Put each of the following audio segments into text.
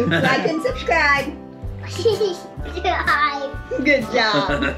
Good enough. Thank you. like and subscribe. Good job.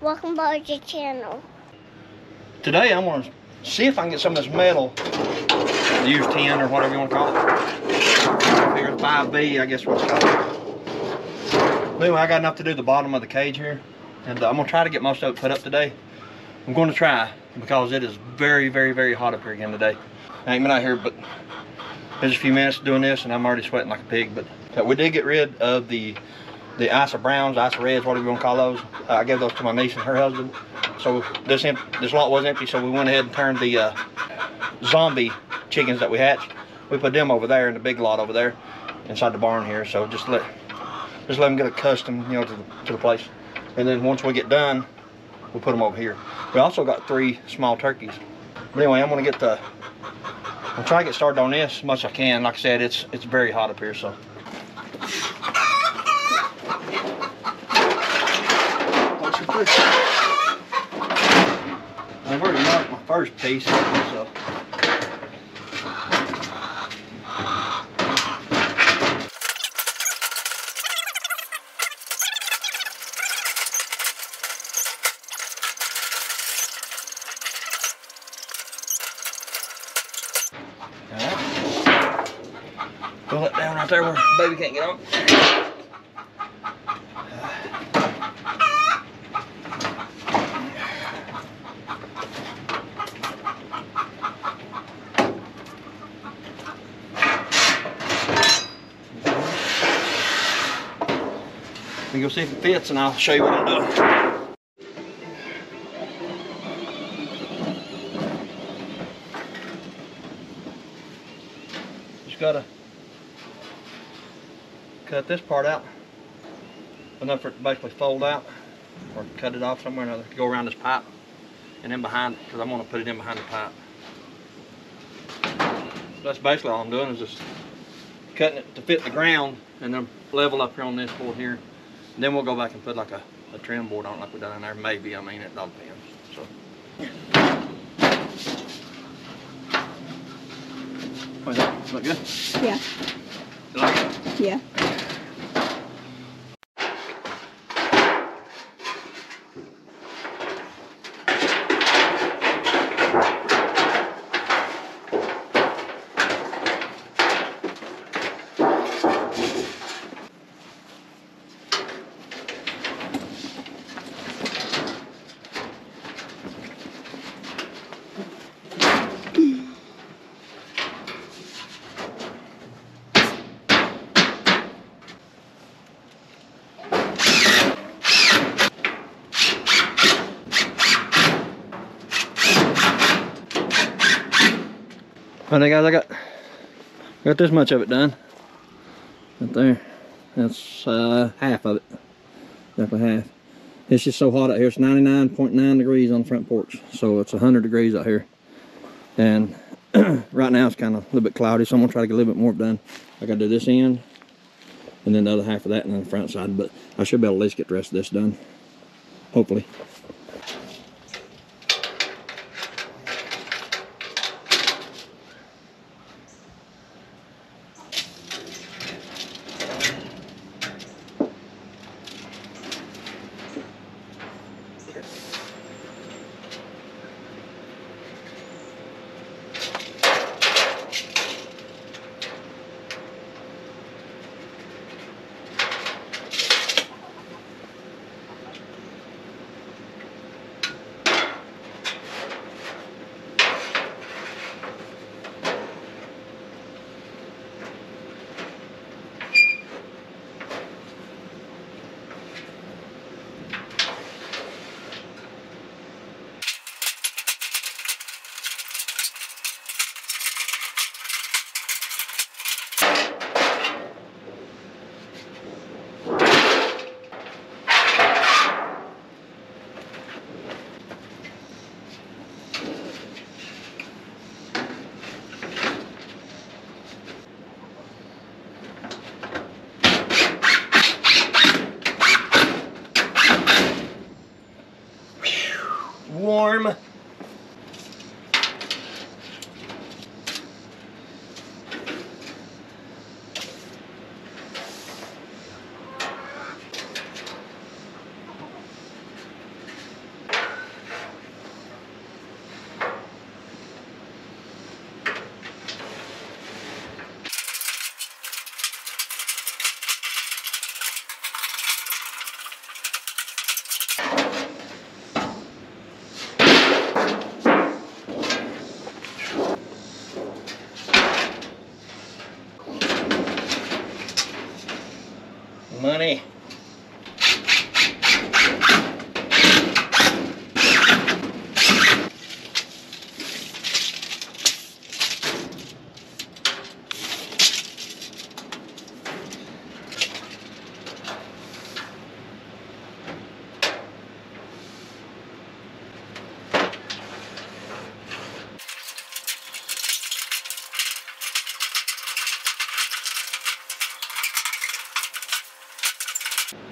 Welcome back to the channel. Today I'm gonna see if I can get some of this metal, use 10 or whatever you wanna call it. I figure 5V, I guess what it's called. Anyway, I got enough to do the bottom of the cage here. And uh, I'm gonna try to get most of it put up today. I'm going to try because it is very, very, very hot up here again today. I ain't been out here but there's a few minutes doing this and I'm already sweating like a pig. But uh, we did get rid of the the Isa Browns, Isa Reds, whatever you want to call those. Uh, I gave those to my niece and her husband. So this this lot was empty, so we went ahead and turned the uh, zombie chickens that we hatched. We put them over there in the big lot over there, inside the barn here. So just let just let them get accustomed, you know, to the, to the place. And then once we get done, we'll put them over here. We also got three small turkeys. But anyway, I'm gonna get the I'm trying to get started on this as much as I can. Like I said, it's it's very hot up here, so. I've already marked my first piece, so. Pull it down right there where baby can't get on. We go see if it fits and I'll show you what I'm doing. Just gotta cut this part out enough for it to basically fold out or cut it off somewhere or another go around this pipe and then behind it because I'm going to put it in behind the pipe. That's basically all I'm doing is just cutting it to fit the ground and then level up here on this board here. And then we'll go back and put like a, a trim board on it like we done in there. Maybe, I mean, it all depends. So. Look good? Yeah. You like it? Yeah. Alright guys, I got got this much of it done. Right there. That's uh, half of it. Definitely half. It's just so hot out here. It's 99.9 degrees on the front porch. So it's 100 degrees out here. And right now it's kind of a little bit cloudy, so I'm gonna try to get a little bit more done. I gotta do this end and then the other half of that and then the front side, but I should be able to at least get the rest of this done. Hopefully.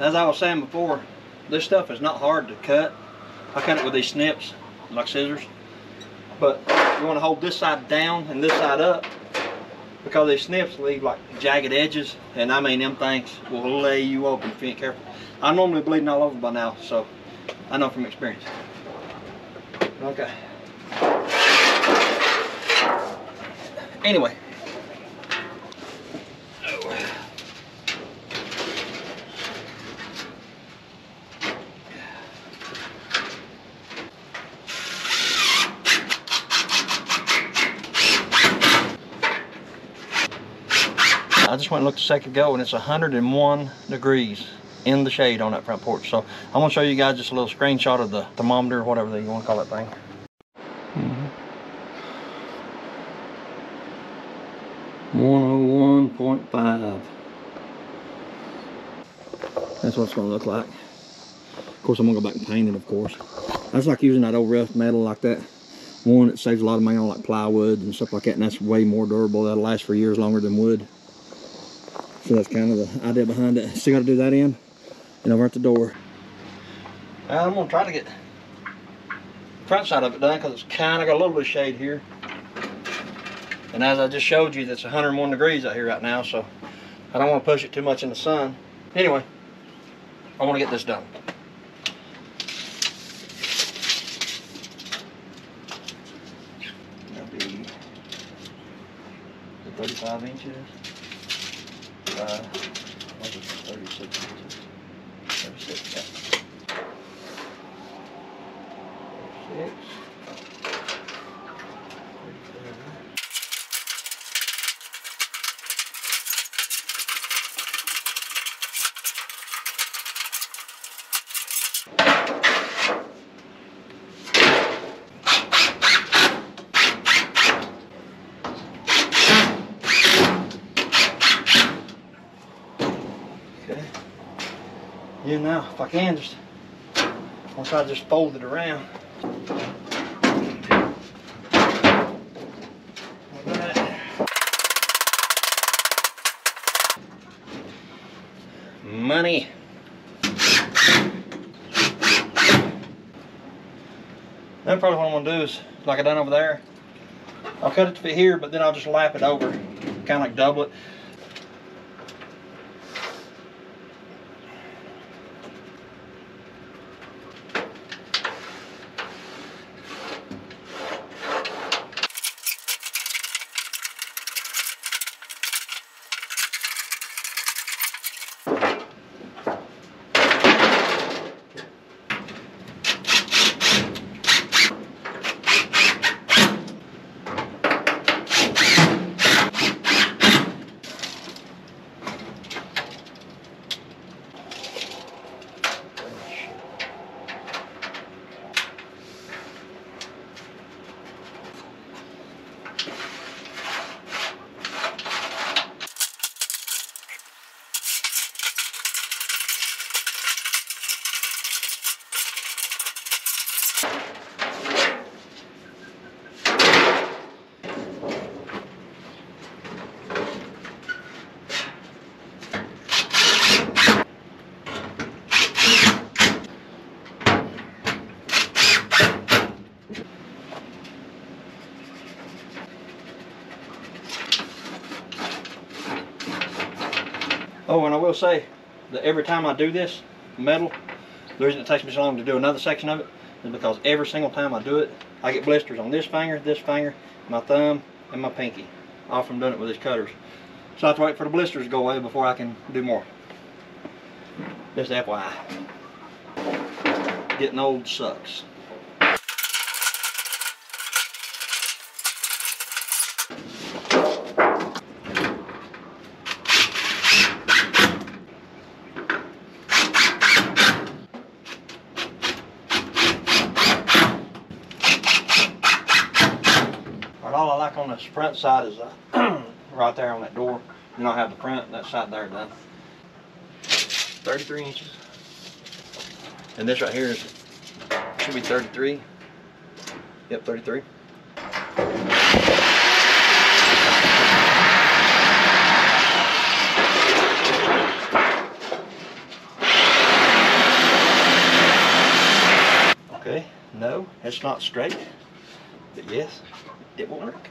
As I was saying before, this stuff is not hard to cut. I cut it with these snips, like scissors. But you want to hold this side down and this side up because these snips leave like jagged edges and I mean them things will lay you open if you ain't careful. I'm normally bleeding all over by now, so I know from experience. Okay. Anyway. I just went and looked a second ago and it's 101 degrees in the shade on that front porch. So I'm gonna show you guys just a little screenshot of the thermometer, or whatever you wanna call that thing. Mm-hmm. Oh one point five. That's what it's gonna look like. Of course, I'm gonna go back and paint it, of course. I just like using that old rough metal like that. One, it saves a lot of money on like plywood and stuff like that, and that's way more durable. That'll last for years longer than wood. So that's kind of the idea behind it. Still gotta do that in and over at the door. I'm gonna try to get the front side of it done because it's kind of got a little bit of shade here. And as I just showed you, that's 101 degrees out here right now, so I don't want to push it too much in the sun. Anyway, I want to get this done. That'll be 35 inches. Uh, what is it, 36 inches. 36, yeah. Six. Okay. Yeah, now, if I can, just, once I just fold it around. Money. Then probably what I'm gonna do is, like I done over there, I'll cut it to fit here, but then I'll just lap it over, kind of like double it. Will say that every time I do this metal, the reason it takes me so long to do another section of it is because every single time I do it, I get blisters on this finger, this finger, my thumb, and my pinky, all from doing it with these cutters. So I have to wait for the blisters to go away before I can do more. Just FYI. Getting old sucks. side is uh, right there on that door. And I'll have the front that side there done. 33 inches. And this right here is, should be 33. Yep, 33. Okay, no, it's not straight, but yes, it will work.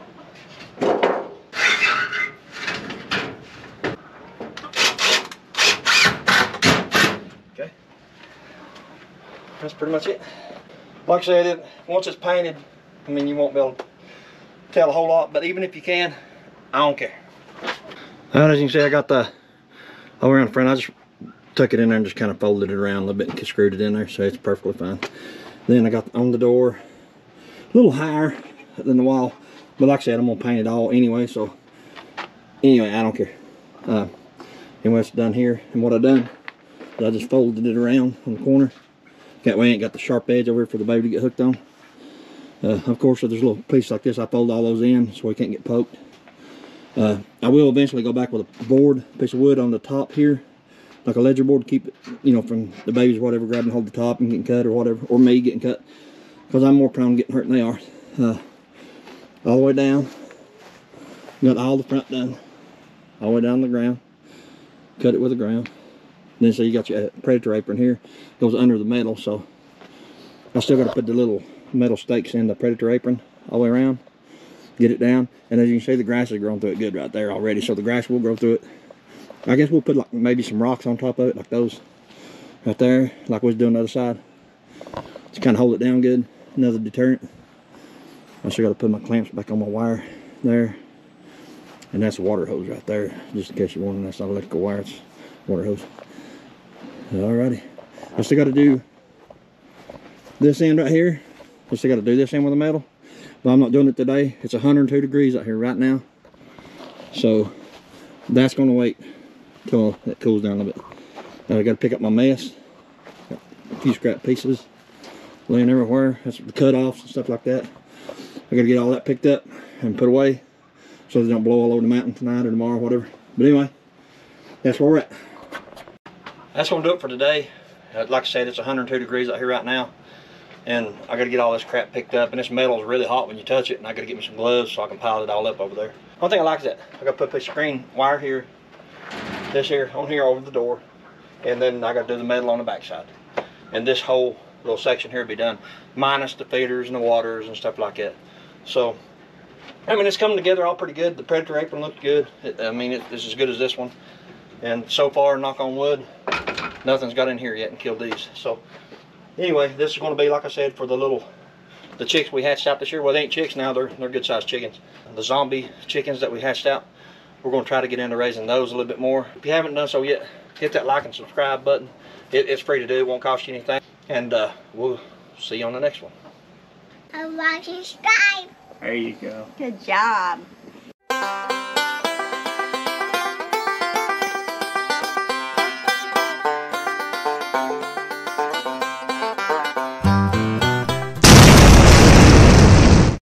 That's pretty much it. Like I said, it, once it's painted, I mean, you won't be able to tell a whole lot, but even if you can, I don't care. Alright, as you can see, I got the all around the front. I just tuck it in there and just kind of folded it around a little bit and screwed it in there, so it's perfectly fine. Then I got on the door, a little higher than the wall, but like I said, I'm gonna paint it all anyway, so anyway, I don't care. Uh, and what's done here, and what I done, is I just folded it around on the corner. That way I ain't got the sharp edge over here for the baby to get hooked on. Uh, of course, if there's a little piece like this, I fold all those in so we can't get poked. Uh, I will eventually go back with a board, piece of wood on the top here, like a ledger board to keep it, you know, from the babies, whatever, grabbing hold the top and getting cut or whatever, or me getting cut, because I'm more prone to getting hurt than they are. Uh, all the way down, got all the front done, all the way down the ground, cut it with the ground. Then so you got your uh, predator apron here, It goes under the metal, so I still got to put the little metal stakes in the predator apron all the way around get it down and as you can see the grass is growing through it good right there already so the grass will grow through it. I guess we'll put like maybe some rocks on top of it like those right there like we was doing the other side to kind of hold it down good another deterrent. I still got to put my clamps back on my wire there and that's a water hose right there just in case you wondering that's not electrical wire it's water hose alrighty i still got to do this end right here I still got to do this end with the metal but I'm not doing it today. It's 102 degrees out here right now. So that's going to wait till it cools down a little bit. I got to pick up my mess. Got a few scrap pieces laying everywhere. That's the cutoffs and stuff like that. I got to get all that picked up and put away so they don't blow all over the mountain tonight or tomorrow, or whatever. But anyway, that's where we're at. That's to do it for today. Uh, Like I said, it's 102 degrees out here right now and I got to get all this crap picked up. And this metal is really hot when you touch it, and I got to get me some gloves so I can pile it all up over there. One thing I like is that I got to put of green wire here, this here, on here over the door, and then I got to do the metal on the backside. And this whole little section here be done, minus the feeders and the waters and stuff like that. So, I mean, it's coming together all pretty good. The Predator apron looked good. It, I mean, it, it's as good as this one. And so far, knock on wood, nothing's got in here yet and killed these. So, anyway, this is going to be, like I said, for the little, the chicks we hatched out this year. Well, they ain't chicks now. They're, they're good sized chickens. The zombie chickens that we hatched out, we're going to try to get into raising those a little bit more. If you haven't done so yet, hit that like and subscribe button. It, it's free to do. It won't cost you anything. And uh, we'll see you on the next one. I like subscribe. There you go. Good job.